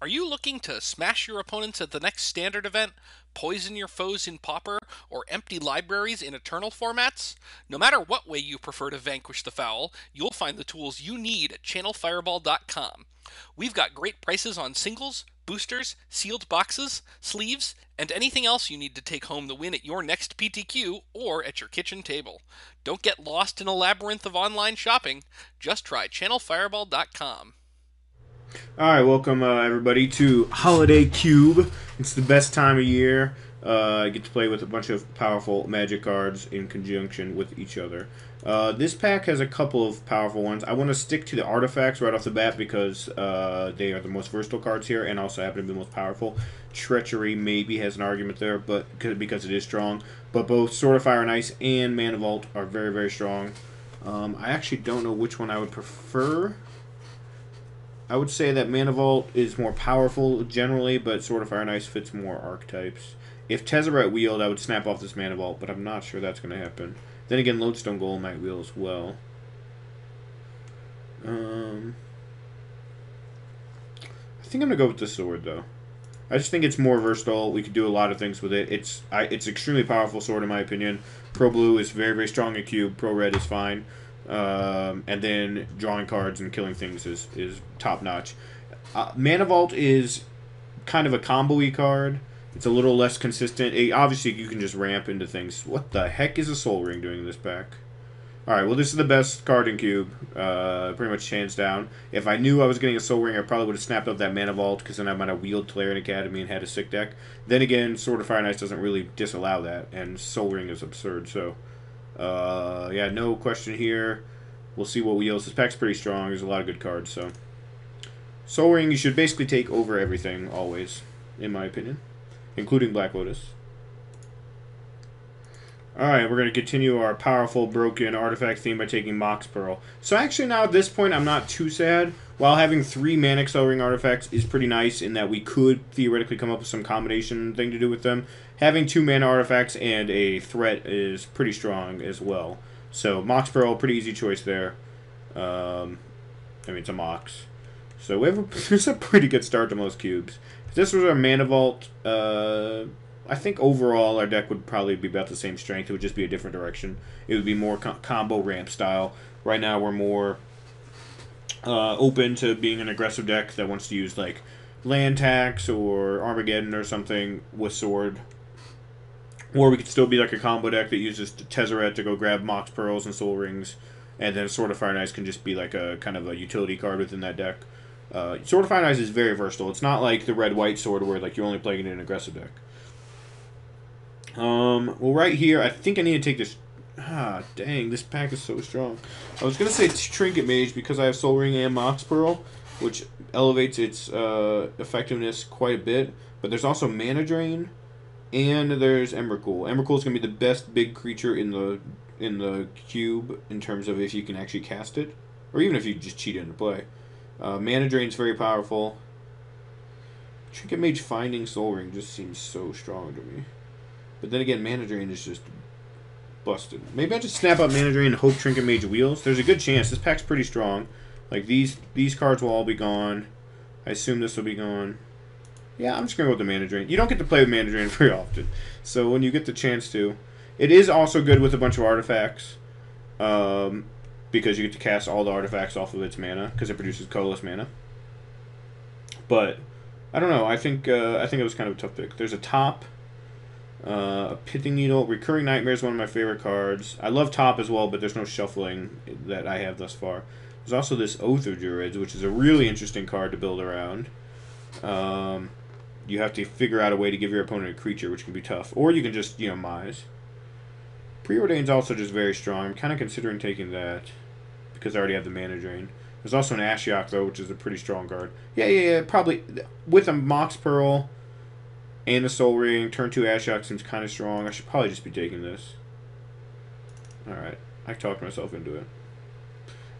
Are you looking to smash your opponents at the next standard event, poison your foes in Pauper, or empty libraries in Eternal formats? No matter what way you prefer to vanquish the foul, you'll find the tools you need at channelfireball.com. We've got great prices on singles, boosters, sealed boxes, sleeves, and anything else you need to take home the win at your next PTQ or at your kitchen table. Don't get lost in a labyrinth of online shopping. Just try channelfireball.com. All right, welcome uh, everybody to Holiday Cube. It's the best time of year. Uh, I get to play with a bunch of powerful magic cards in conjunction with each other. Uh, this pack has a couple of powerful ones. I want to stick to the artifacts right off the bat because uh, they are the most versatile cards here and also happen to be the most powerful. Treachery maybe has an argument there, but because it is strong. But both Sword of Fire and Ice and Mana Vault are very, very strong. Um, I actually don't know which one I would prefer. I would say that Mana Vault is more powerful generally, but Sword of Fire and Ice fits more archetypes. If Tezzeret wheeled, I would snap off this Mana Vault, but I'm not sure that's going to happen. Then again, Lodestone Golem might wheel as well. Um, I think I'm going to go with the sword, though. I just think it's more versatile. We could do a lot of things with it. It's I, it's extremely powerful sword, in my opinion. Pro Blue is very, very strong in cube. Pro Red is fine. Um, and then drawing cards and killing things is, is top notch. Uh, Mana Vault is kind of a combo card. It's a little less consistent. It, obviously, you can just ramp into things. What the heck is a Sol Ring doing in this pack? Alright, well, this is the best card in Cube. Uh, pretty much hands down. If I knew I was getting a Sol Ring, I probably would have snapped up that Mana Vault, because then I might have wheeled Tolarian Academy and had a sick deck. Then again, Sword of Fire Ice doesn't really disallow that, and Sol Ring is absurd, so... Uh, yeah, no question here. We'll see what wheels. This pack's pretty strong. There's a lot of good cards, so... Sol Ring, you should basically take over everything, always, in my opinion. Including Black Lotus. Alright, we're going to continue our powerful, broken artifact theme by taking Mox Pearl. So actually now at this point, I'm not too sad. While having three Manic Sol Ring artifacts is pretty nice in that we could theoretically come up with some combination thing to do with them, having two mana artifacts and a threat is pretty strong as well. So Mox Pearl, pretty easy choice there. Um, I mean, it's a Mox. So we have a, it's a pretty good start to most cubes. If this was our Mana Vault, uh, I think overall our deck would probably be about the same strength. It would just be a different direction. It would be more combo ramp style. Right now we're more uh, open to being an aggressive deck that wants to use like land tax or Armageddon or something with sword or we could still be like a combo deck that uses Tezzeret to go grab Mox Pearls and Sol Rings, and then Sword of Fire Ice can just be like a kind of a utility card within that deck. Uh, Sword of Fire Ice is very versatile. It's not like the red white sword where like you're only playing it in an aggressive deck. Um, well, right here, I think I need to take this. Ah, dang, this pack is so strong. I was gonna say Trinket Mage because I have Sol Ring and Mox Pearl, which elevates its uh, effectiveness quite a bit. But there's also Mana Drain, and there's Emrakul. Emrakul is going to be the best big creature in the in the cube in terms of if you can actually cast it, or even if you just cheat into play. Uh, Mana Drain's very powerful. Trinket Mage finding Sol Ring just seems so strong to me. But then again, Mana Drain is just busted. Maybe I just snap up Mana Drain and hope Trinket Mage wheels. There's a good chance. This pack's pretty strong. Like these these cards will all be gone. I assume this will be gone. Yeah, I'm just going to go with the Mana Drain. You don't get to play with Mana Drain very often. So when you get the chance to. It is also good with a bunch of artifacts. Um, because you get to cast all the artifacts off of its mana. Because it produces colorless mana. But, I don't know. I think uh, I think it was kind of a tough pick. There's a top. Uh, a Pithing Needle. Recurring Nightmare is one of my favorite cards. I love top as well, but there's no shuffling that I have thus far. There's also this Oath of Druids, which is a really interesting card to build around. Um, you have to figure out a way to give your opponent a creature, which can be tough. Or you can just, you know, Mize. Preordain's also just very strong. I'm kind of considering taking that because I already have the mana drain. There's also an Ashiok, though, which is a pretty strong card. Yeah, yeah, yeah. Probably with a Mox Pearl and a Sol Ring, turn 2 Ashiok seems kind of strong. I should probably just be taking this. Alright. I talked myself into it.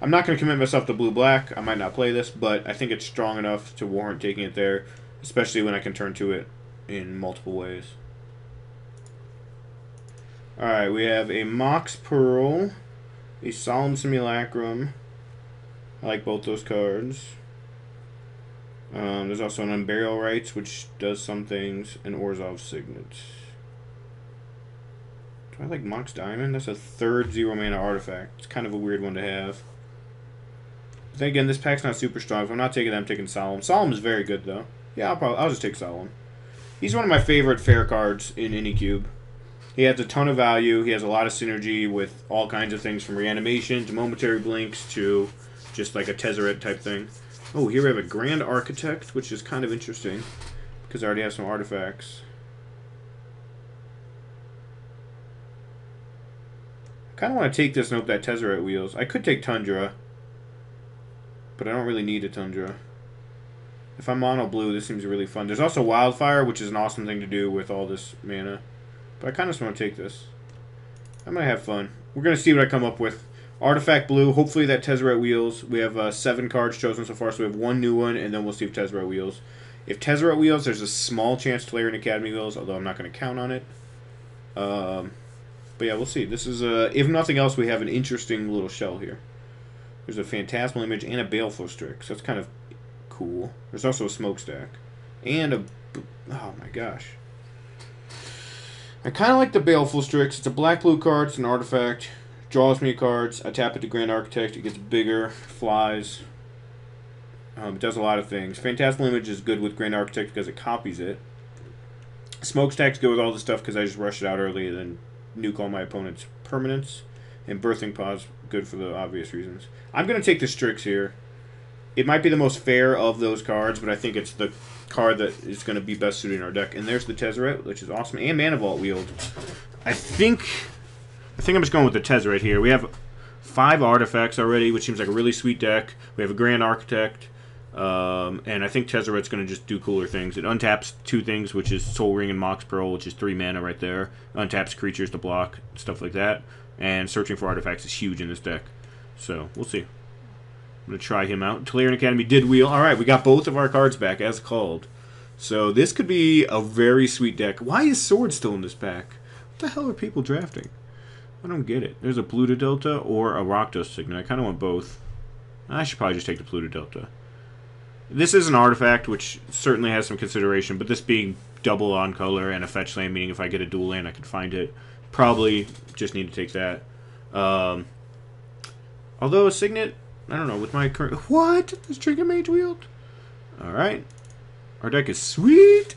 I'm not going to commit myself to blue-black. I might not play this, but I think it's strong enough to warrant taking it there especially when I can turn to it in multiple ways. Alright, we have a Mox Pearl, a Solemn Simulacrum. I like both those cards. Um, there's also an Unburial Rites, which does some things, and Orzhov Signet. Do I like Mox Diamond? That's a third zero mana artifact. It's kind of a weird one to have. But then again, this pack's not super strong. If I'm not taking that, I'm taking Solemn. Solemn is very good, though. Yeah, I'll probably I'll just take Solemn. He's one of my favorite fair cards in any cube. He has a ton of value. He has a lot of synergy with all kinds of things from reanimation to momentary blinks to just like a Tezzeret type thing. Oh, here we have a Grand Architect, which is kind of interesting because I already have some artifacts. I kind of want to take this and hope that Tezzeret wheels. I could take Tundra, but I don't really need a Tundra. If I'm mono blue, this seems really fun. There's also Wildfire, which is an awesome thing to do with all this mana. But I kind of just want to take this. I'm going to have fun. We're going to see what I come up with. Artifact Blue, hopefully that Tezzeret wheels. We have uh, seven cards chosen so far, so we have one new one, and then we'll see if Tezzeret wheels. If Tezzeret wheels, there's a small chance Tolarian Academy wheels, although I'm not going to count on it. Um, but yeah, we'll see. This is, uh, if nothing else, we have an interesting little shell here. There's a Phantasmal Image and a Baleful Strix. So that's kind of cool. There's also a Smokestack. And a... Oh my gosh. I kind of like the Baleful Strix. It's a black-blue card. It's an artifact. Draws me cards. I tap it to Grand Architect. It gets bigger. Flies. Um, it does a lot of things. Phantasmal Image is good with Grand Architect because it copies it. Smokestacks go with all the stuff because I just rushed it out early and then nuke all my opponent's permanents. And Birthing Pod, good for the obvious reasons. I'm going to take the Strix here. It might be the most fair of those cards, but I think it's the card that is going to be best suited in our deck. And there's the Tezzeret, which is awesome, and Mana Vault Wield. I think I think I'm just going with the Tezzeret here. We have five artifacts already, which seems like a really sweet deck. We have a Grand Architect, um, and I think Tezzeret's going to just do cooler things. It untaps two things, which is Sol Ring and Mox Pearl, which is three mana right there. Untaps creatures to block, stuff like that. And searching for artifacts is huge in this deck. So, we'll see. I'm going to try him out. Tolarian Academy did wheel. All right, we got both of our cards back as called. So this could be a very sweet deck. Why is Sword still in this pack? What the hell are people drafting? I don't get it. There's a Polluted Delta or a Rakdos Signet. I kind of want both. I should probably just take the Polluted Delta. This is an artifact, which certainly has some consideration, but this being double on color and a fetch land, meaning if I get a dual land, I can find it. Probably just need to take that. Um, although a Signet, I don't know, with my current... What? This Trinket Mage wield? Alright. Our deck is sweet.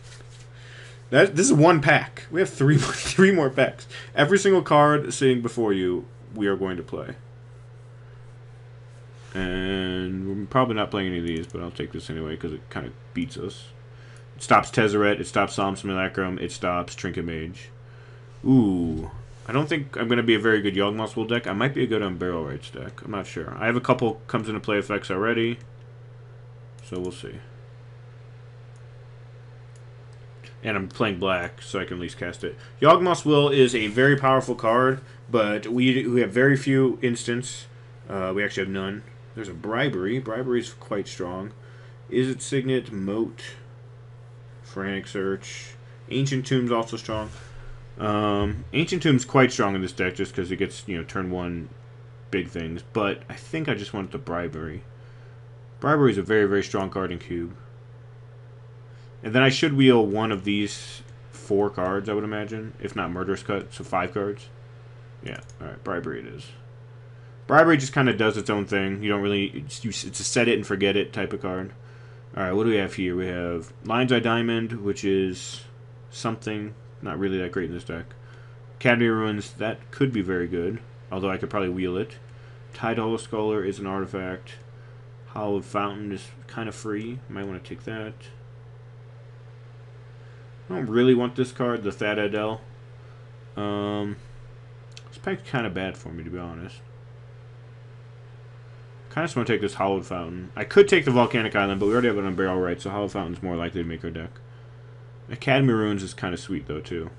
That this is one pack. We have three three more packs. Every single card sitting before you, we are going to play. And we're probably not playing any of these, but I'll take this anyway because it kind of beats us. It stops Tezzeret, it stops Solemn Simulacrum, it stops Trinket Mage. Ooh. I don't think I'm going to be a very good Yawgmoth's Will deck. I might be a good Unburial Rites deck. I'm not sure. I have a couple comes into play effects already. So we'll see. And I'm playing black, so I can at least cast it. Yawgmoth's Will is a very powerful card, but we, we have very few instants. Uh, we actually have none. There's a Bribery. Bribery is quite strong. Izzet Signet? Moat. Frantic Search. Ancient Tomb's also strong. Um, Ancient Tomb's quite strong in this deck just because it gets, you know, turn one big things. But I think I just want the Bribery. Bribery is a very, very strong card in Cube. And then I should wheel one of these four cards, I would imagine. If not Murderous Cut, so five cards. Yeah, alright, Bribery it is. Bribery just kind of does its own thing. You don't really... It's, a set it and forget it type of card. Alright, what do we have here? We have Lion's Eye Diamond, which is something not really that great in this deck. Academy Ruins, that could be very good. Although I could probably wheel it. Hollow Scholar is an artifact. Hallowed Fountain is kind of free. Might want to take that. I don't really want this card, the Thada Adel. Um, this pack's kind of bad for me, to be honest. kind of just want to take this Hallowed Fountain. I could take the Volcanic Island, but we already have it on Barrel Right, so Hallowed Fountain's more likely to make our deck. Academy Ruins is kind of sweet, though, too.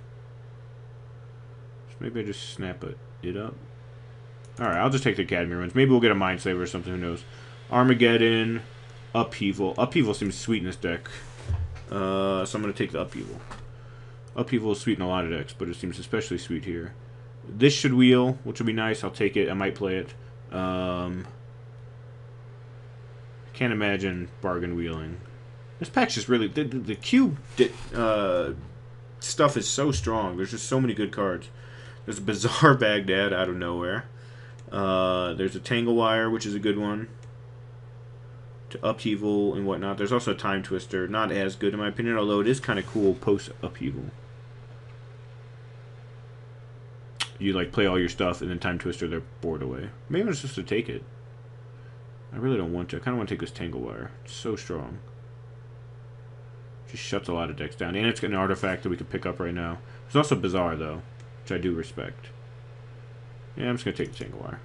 So maybe I just snap it, it up. Alright, I'll just take the Academy Ruins. Maybe we'll get a Mindslaver or something, who knows. Armageddon, Upheaval. Upheaval seems sweet in this deck. Uh, so I'm going to take the Upheaval. Upheaval is sweet in a lot of decks, but it seems especially sweet here. This should wheel, which would be nice. I'll take it. I might play it. Um, can't imagine bargain wheeling. This pack's just really the, the, the cube uh, stuff is so strong. There's just so many good cards. There's a Bazaar Baghdad out of nowhere. Uh, there's a Tangle Wire, which is a good one. Upheaval and whatnot. There's also a Time Twister. Not as good in my opinion, although it is kind of cool post Upheaval. You like play all your stuff and then Time Twister, they're bored away. Maybe I'm just to take it. I really don't want to. I kind of want to take this Tangle Wire. It's so strong. Just shuts a lot of decks down. And it's an artifact that we can pick up right now. It's also Bazaar, though, which I do respect. Yeah, I'm just going to take the Tangle Wire.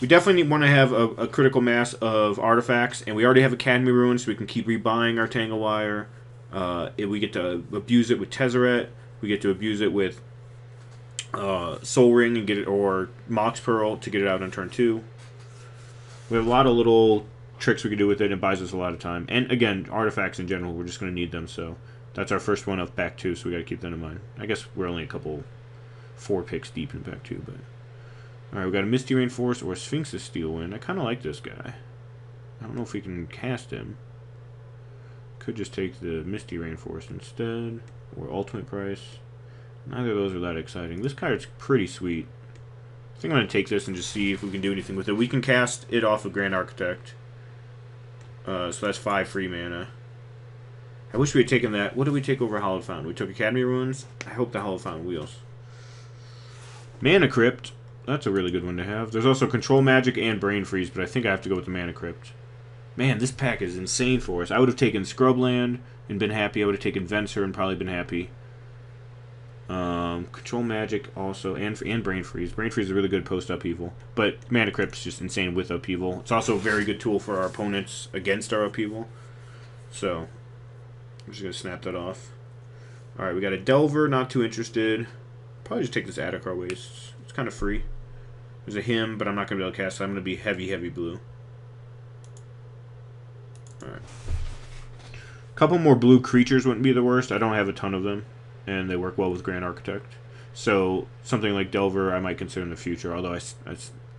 We definitely want to have a, a, critical mass of artifacts, and we already have Academy Ruins, so we can keep rebuying our Tangle Wire. Uh, we get to abuse it with Tezzeret, we get to abuse it with uh, Sol Ring and get it, or Mox Pearl to get it out on turn two. We have a lot of little tricks we can do with it. And it buys us a lot of time. And again, artifacts in general, we're just going to need them. So that's our first one of back two, so we got to keep that in mind. I guess we're only a couple, four picks deep in back two, but. Alright, we got a Misty Rainforest or a Sphinx's Steel Wind. I kind of like this guy. I don't know if we can cast him. Could just take the Misty Rainforest instead, or Ultimate Price. Neither of those are that exciting. This card's pretty sweet. I think I'm going to take this and just see if we can do anything with it. We can cast it off of Grand Architect. Uh, so that's five free mana. I wish we had taken that. What did we take over Hallowed Fountain? We took Academy Ruins. I hope the Hallowed Fountain wheels. Mana Crypt. That's a really good one to have. There's also Control Magic and Brain Freeze, but I think I have to go with the Mana Crypt. Man, this pack is insane for us. I would have taken Scrubland and been happy. I would have taken Venser and probably been happy. Um, control Magic also, and and Brain Freeze. Brain Freeze is a really good post upheaval, but Mana Crypt is just insane with upheaval. It's also a very good tool for our opponents against our upheaval. So, I'm just gonna snap that off. All right, we got a Delver. Not too interested. Probably just take this Adarkar Wastes. It's kind of free. There's a him, but I'm not gonna be able to cast. So I'm gonna be heavy, heavy blue. All right. A couple more blue creatures wouldn't be the worst. I don't have a ton of them and they work well with Grand Architect. So something like Delver I might consider in the future, although I, I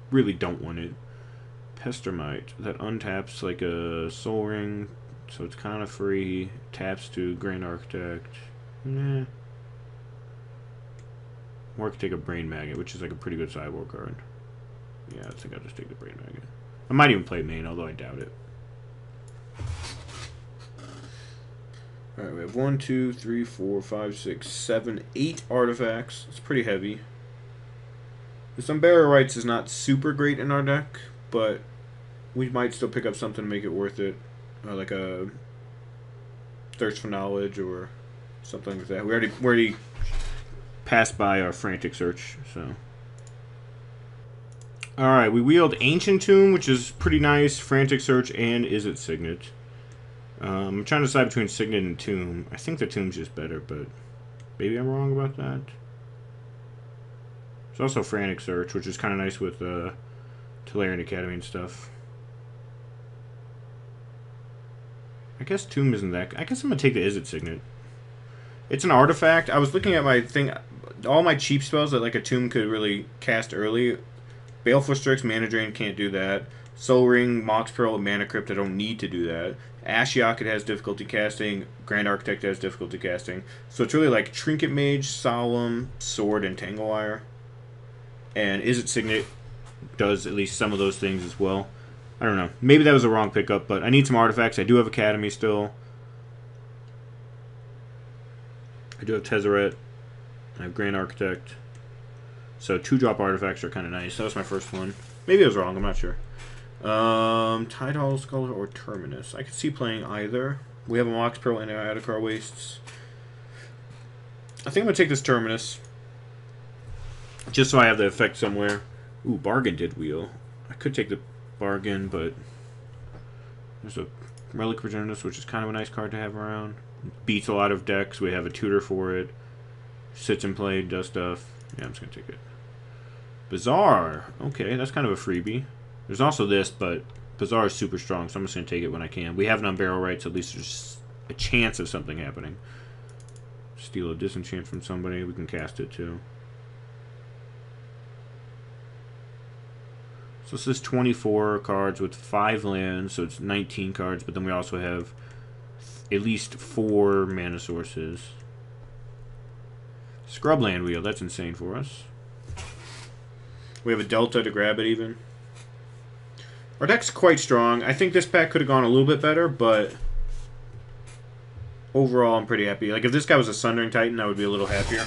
really don't want it. Pestermite, that untaps like a Sol Ring, so it's kind of free. Taps to Grand Architect. Nah. Or I could take a Brain Magnet, which is like a pretty good sideboard card. Yeah, I think I'll just take the Brain Magnet. I might even play main, although I doubt it. Alright, we have one, two, three, four, five, six, seven, eight artifacts. It's pretty heavy. This Unburial Rites is not super great in our deck, but we might still pick up something to make it worth it. Uh, like a Thirst for Knowledge or something like that. We already, we already passed by our Frantic Search, so... Alright, we wield Ancient Tomb, which is pretty nice, Frantic Search, and Izzet Signet. Um, I'm trying to decide between Signet and Tomb. I think the Tomb's just better, but maybe I'm wrong about that. There's also Frantic Search, which is kind of nice with uh, Tolarian Academy and stuff. I guess Tomb isn't that... I guess I'm going to take the Izzet Signet. It's an artifact. I was looking at my thing... All my cheap spells that like a Tomb could really cast early. Baleful Strix, Mana Drain can't do that. Sol Ring, Mox Pearl, Mana Crypt, I don't need to do that. Ashiok it has difficulty casting. Grand Architect has difficulty casting. So it's really like Trinket Mage, Solemn, Sword, and Tangle Wire. And Izzet Signet does at least some of those things as well. I don't know. Maybe that was a wrong pickup, but I need some artifacts. I do have Academy still. I do have Tezzeret. I have Grand Architect. So two drop artifacts are kind of nice. That was my first one. Maybe I was wrong. I'm not sure. Um, Tidal Scholar or Terminus. I could see playing either. We have a Mox Pearl and Adarkar Wastes. I think I'm going to take this Terminus. Just so I have the effect somewhere. Ooh, Bargain did wheel. I could take the Bargain, but... There's a Relic Progenitus, which is kind of a nice card to have around. Beats a lot of decks. We have a tutor for it. Sits and play, does stuff. Yeah, I'm just going to take it. Bazaar. Okay, that's kind of a freebie. There's also this, but Bazaar is super strong, so I'm just going to take it when I can. We have it on Unburial so at least there's a chance of something happening. Steal a disenchant from somebody, we can cast it too. So this is 24 cards with 5 lands, so it's 19 cards, but then we also have at least 4 mana sources. Scrubland wheel, that's insane for us. We have a Delta to grab it even. Our deck's quite strong. I think this pack could have gone a little bit better, but overall I'm pretty happy. Like if this guy was a Sundering Titan, I would be a little happier.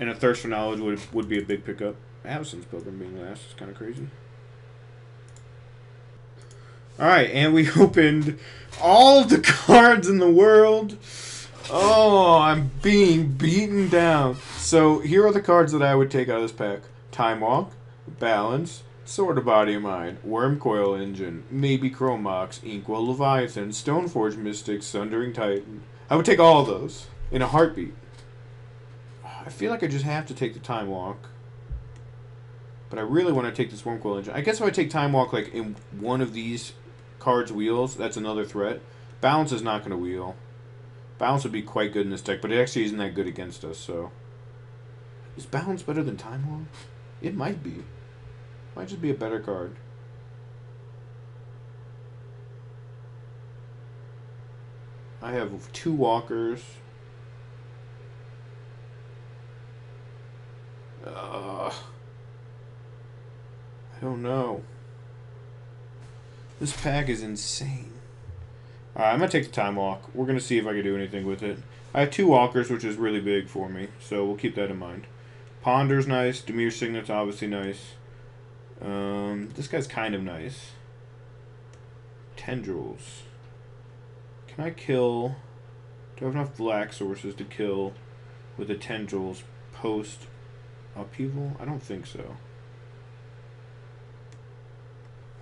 And a Thirst for Knowledge would would be a big pickup. Avacyn's Pilgrim being last is kind of crazy. Alright, and we opened all the cards in the world. Oh, I'm being beaten down. So here are the cards that I would take out of this pack. Time Walk, Balance, Sword of Body of Mind, Wurmcoil Engine, maybe Chrome Mox, Inkwell Leviathan, Stoneforge Mystic, Sundering Titan. I would take all of those in a heartbeat. I feel like I just have to take the Time Walk. But I really want to take this Wurmcoil Engine. I guess if I take Time Walk like in one of these cards wheels, that's another threat. Balance is not going to wheel. Balance would be quite good in this deck, but it actually isn't that good against us, so... Is Balance better than Time Walk? It might be. Might just be a better card. I have two walkers. Uh, I don't know. This pack is insane. Alright, I'm going to take the time walk. We're going to see if I can do anything with it. I have two walkers, which is really big for me, so we'll keep that in mind. Ponder's nice. Dimir Signet's obviously nice. Um, this guy's kind of nice. Tendrils. Can I kill... Do I have enough black sources to kill with the tendrils post upheaval? I don't think so.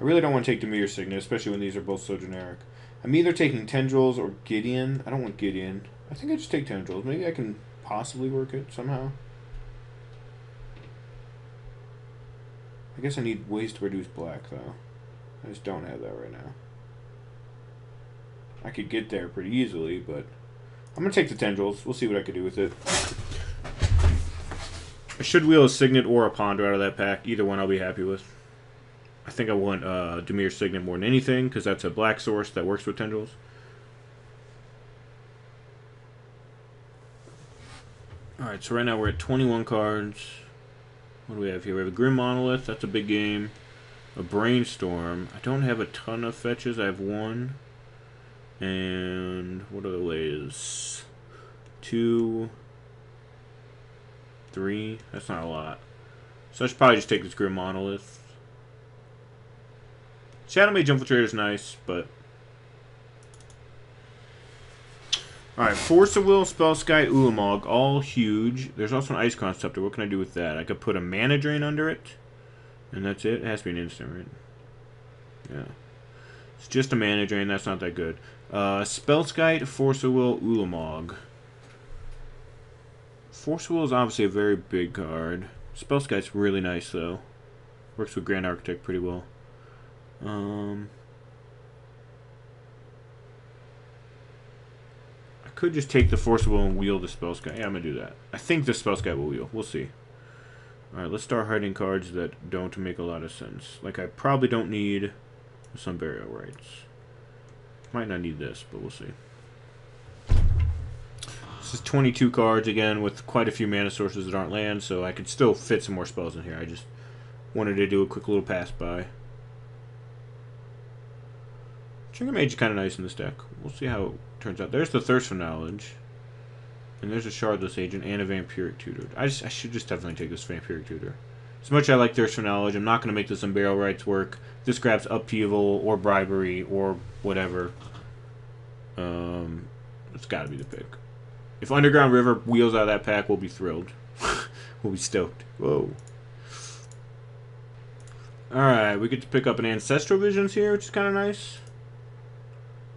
I really don't want to take Dimir Signet, especially when these are both so generic. I'm either taking Tendrils or Gideon. I don't want Gideon. I think I just take Tendrils. Maybe I can possibly work it somehow. I guess I need ways to reduce black, though. I just don't have that right now. I could get there pretty easily, but... I'm going to take the Tendrils. We'll see what I can do with it. I should wheel a Signet or a Ponder out of that pack. Either one I'll be happy with. I think I want uh, Dimir Signet more than anything, because that's a black source that works with Tendrils. Alright, so right now we're at 21 cards. What do we have here? We have a Grim Monolith. That's a big game. A Brainstorm. I don't have a ton of fetches. I have one. And what are the layers? Two. Three. That's not a lot. So I should probably just take this Grim Monolith. Shadowmage Infiltrator is nice, but... Alright, Force of Will, Spellskite, Ulamog, all huge. There's also an Ice Scepter. What can I do with that? I could put a Mana Drain under it. And that's it. It has to be an instant, right? Yeah. It's just a Mana Drain. That's not that good. Uh, Spellskite, Force of Will, Ulamog. Force of Will is obviously a very big card. Spellskite's really nice, though. Works with Grand Architect pretty well. Um, could just take the Force of Will and wheel the Spellskite. Yeah, I'm going to do that. I think the Spellskite will wheel. We'll see. Alright, let's start hiding cards that don't make a lot of sense. Like, I probably don't need some burial rites. Might not need this, but we'll see. This is 22 cards, again, with quite a few mana sources that aren't land, so I could still fit some more spells in here. I just wanted to do a quick little pass by. Trinket Mage is kind of nice in this deck. We'll see how turns out. There's the Thirst for Knowledge. And there's a Shardless Agent and a Vampiric Tutor. I, just, I should just definitely take this Vampiric Tutor. As much as I like Thirst for Knowledge, I'm not going to make this Unburial Rites work. This grabs Upheaval or Bribery or whatever. Um, it's got to be the pick. If Underground River wheels out of that pack, we'll be thrilled. we'll be stoked. Whoa. Alright, we get to pick up an Ancestral Visions here, which is kind of nice.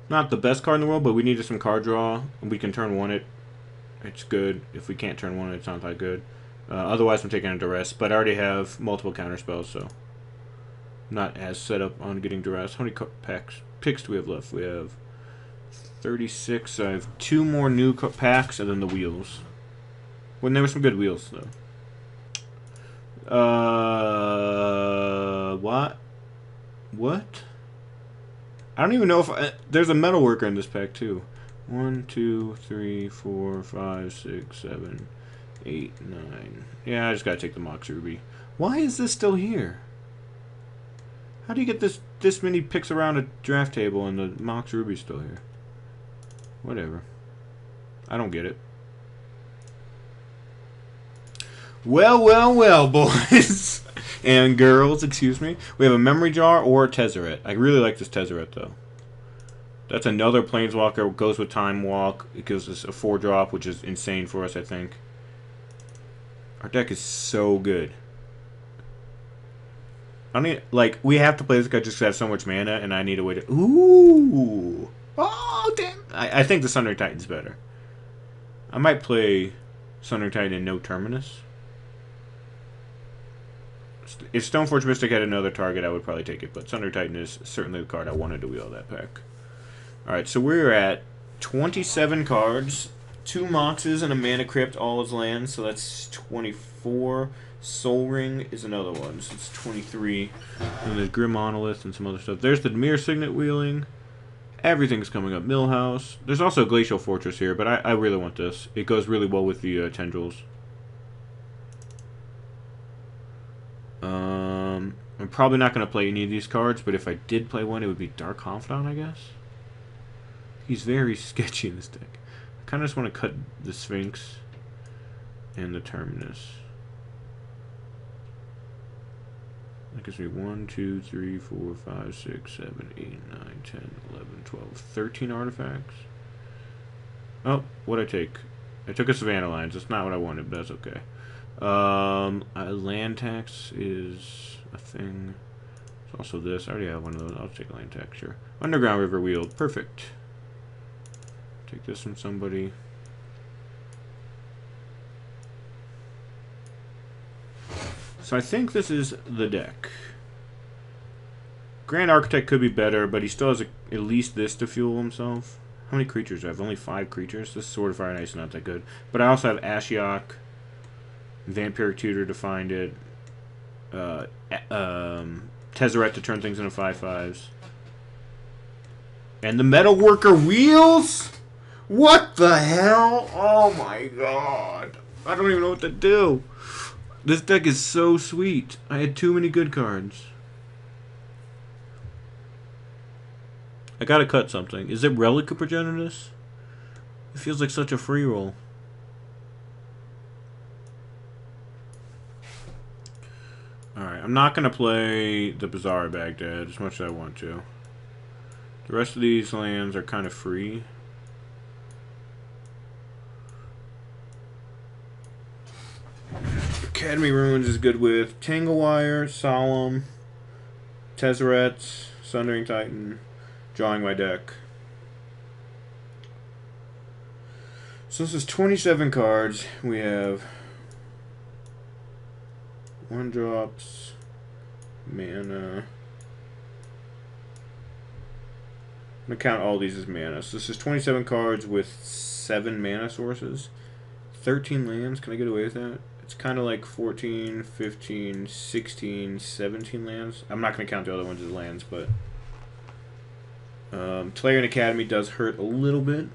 Not the best card in the world, but we needed some card draw. We can turn one it. It's good. If we can't turn one, it's not that good. Uh, otherwise, I'm taking a duress, but I already have multiple counter spells, so not as set up on getting duress. How many packs picks do we have left? We have 36. I have two more new packs, and then the wheels. When there were some good wheels, though. Uh, what? What? I don't even know if I, there's a Metalworker in this pack too. One, two, three, four, five, six, seven, eight, nine. Yeah, I just gotta take the Mox Ruby. Why is this still here? How do you get this this many picks around a draft table and the Mox Ruby's still here? Whatever. I don't get it. Well, well, well, boys and girls, excuse me. We have a memory jar or a Tezzeret. I really like this Tezzeret though. That's another Planeswalker. Goes with Time Walk. It gives us a four drop, which is insane for us, I think. Our deck is so good. I mean, like we have to play this guy just to have so much mana, and I need a way to. Ooh, oh damn! I, I think the Sundering Titan's better. I might play Sundering Titan and no Terminus. If Stoneforge Mystic had another target, I would probably take it, but Sundering Titan is certainly the card I wanted to wheel that pack. Alright, so we're at 27 cards, two Moxes, and a Mana Crypt, all as lands, so that's 24. Sol Ring is another one, so it's 23. And there's Grim Monolith and some other stuff. There's the Dimir Signet wheeling. Everything's coming up. Milhouse. There's also Glacial Fortress here, but I, I really want this. It goes really well with the uh, Tendrils. Um, I'm probably not going to play any of these cards, but if I did play one, it would be Dark Confidant, I guess. He's very sketchy in this deck. I kind of just want to cut the Sphinx and the Terminus. That gives me 1, 2, 3, 4, 5, 6, 7, 8, 9, 10, 11, 12, 13 artifacts. Oh, what'd I take? I took a Savannah Lions. That's not what I wanted, but that's okay. Um, uh, land tax is a thing. It's also this. I already have one of those. I'll take land tax, sure. Underground River Wheel. Perfect. Take this from somebody. So I think this is the deck. Grand Architect could be better, but he still has a, at least this to fuel himself. How many creatures do I have? Only five creatures. This Sword of Fire and Ice is not that good. But I also have Ashiok, Vampiric Tutor to find it, uh, um, Tezzeret to turn things into 5-5s. And the Metalworker Wheels? What the hell? Oh my god. I don't even know what to do. This deck is so sweet. I had too many good cards. I gotta cut something. Is it Relic of Progenitus? It feels like such a free roll. Alright, I'm not gonna play the Bazaar Baghdad as much as I want to. The rest of these lands are kind of free. Academy Ruins is good with Tanglewire, Solemn, Tezzeret, Sundering Titan, drawing my deck. So this is 27 cards. We have one drops, mana. I'm gonna count all these as mana. So this is 27 cards with seven mana sources. 13 lands. Can I get away with that? It's kind of like 14, 15, 16, 17 lands. I'm not going to count the other ones as lands, but... Um, Tolarian Academy does hurt a little bit,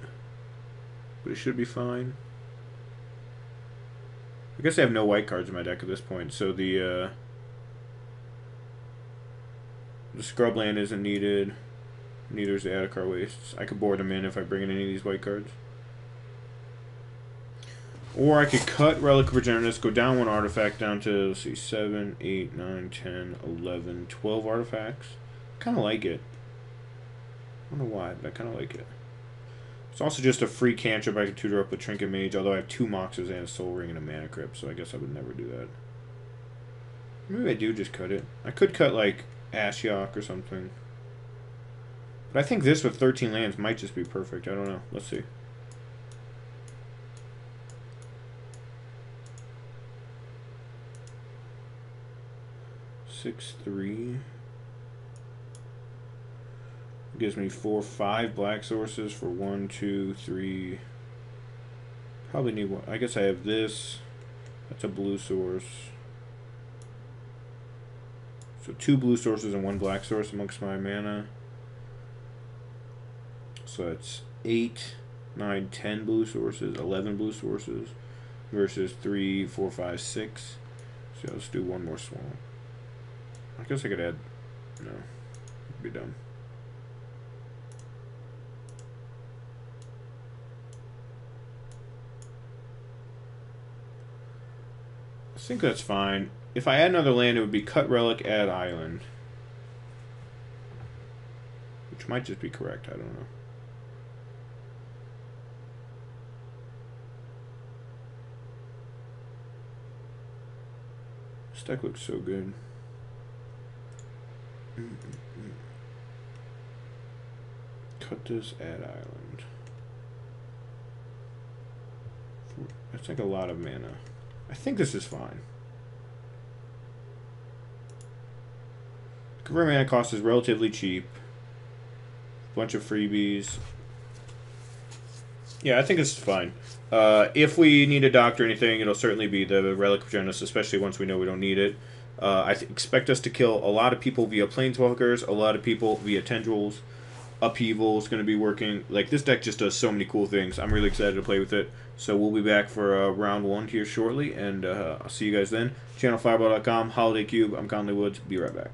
but it should be fine. I guess I have no white cards in my deck at this point, so the uh, the scrubland isn't needed. Neither is the Adarkar Wastes. I could board them in if I bring in any of these white cards. Or I could cut Relic of Progenitus, go down one artifact down to, let's see, 7, 8, 9, 10, 11, 12 artifacts. kind of like it. I don't know why, but I kind of like it. It's also just a free cantrip I can tutor up with Trinket Mage, although I have two Moxes and a Sol Ring and a Mana Crypt, so I guess I would never do that. Maybe I do just cut it. I could cut, like, Ashiok or something. But I think this with 13 lands might just be perfect. I don't know. Let's see. Six, three. Gives me four, five black sources for one, two, three. Probably need one. I guess I have this. That's a blue source. So two blue sources and one black source amongst my mana. So it's eight, nine, ten blue sources, eleven blue sources versus three, four, five, six. So let's do one more swamp. I guess I could add. No, be dumb. Think that's fine. If I add another land, it would be cut relic, add island. Which might just be correct, I don't know. This deck looks so good. Cut this, add island. That's like a lot of mana. I think this is fine. Convert mana cost is relatively cheap. Bunch of freebies. Yeah, I think this is fine. Uh, if we need a doctor or anything, it'll certainly be the Relic of Genesis, especially once we know we don't need it. Uh, I expect us to kill a lot of people via Planeswalkers, a lot of people via Tendrils. Upheaval is going to be working. Like, this deck just does so many cool things. I'm really excited to play with it. So we'll be back for uh, round one here shortly, and uh, I'll see you guys then. ChannelFireball.com, Holiday Cube. I'm Conley Woods. Be right back.